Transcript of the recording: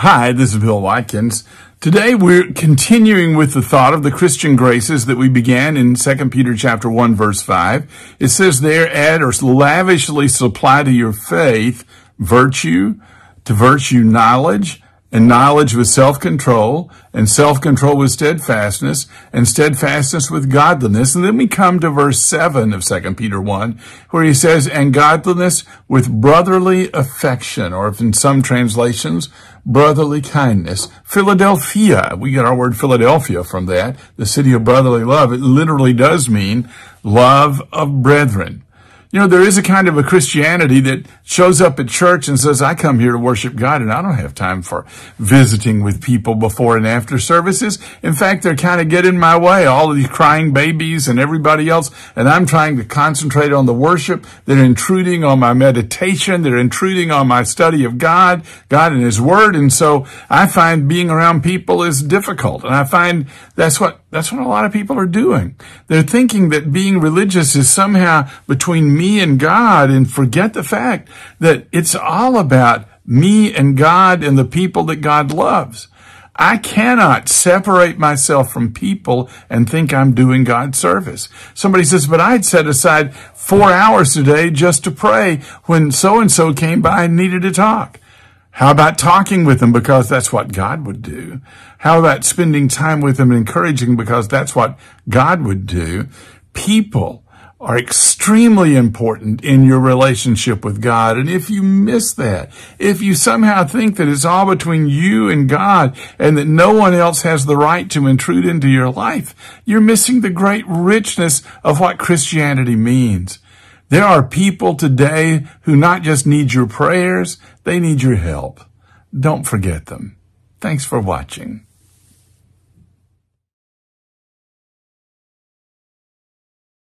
Hi, this is Bill Watkins. Today we're continuing with the thought of the Christian graces that we began in 2 Peter chapter 1 verse 5. It says there, add or lavishly supply to your faith virtue, to virtue knowledge, and knowledge with self-control, and self-control with steadfastness, and steadfastness with godliness. And then we come to verse 7 of 2 Peter 1, where he says, and godliness with brotherly affection, or in some translations, brotherly kindness. Philadelphia, we get our word Philadelphia from that, the city of brotherly love. It literally does mean love of brethren. You know, there is a kind of a Christianity that shows up at church and says, I come here to worship God and I don't have time for visiting with people before and after services. In fact, they're kind of getting in my way, all of these crying babies and everybody else. And I'm trying to concentrate on the worship. They're intruding on my meditation. They're intruding on my study of God, God and His Word. And so I find being around people is difficult. And I find that's what that's what a lot of people are doing. They're thinking that being religious is somehow between me and God and forget the fact that it's all about me and God and the people that God loves. I cannot separate myself from people and think I'm doing God's service. Somebody says, but I'd set aside four hours today just to pray when so and so came by and needed to talk. How about talking with them because that's what God would do? How about spending time with them and encouraging because that's what God would do? People are extremely important in your relationship with God. And if you miss that, if you somehow think that it's all between you and God and that no one else has the right to intrude into your life, you're missing the great richness of what Christianity means. There are people today who not just need your prayers, they need your help. Don't forget them. Thanks for watching.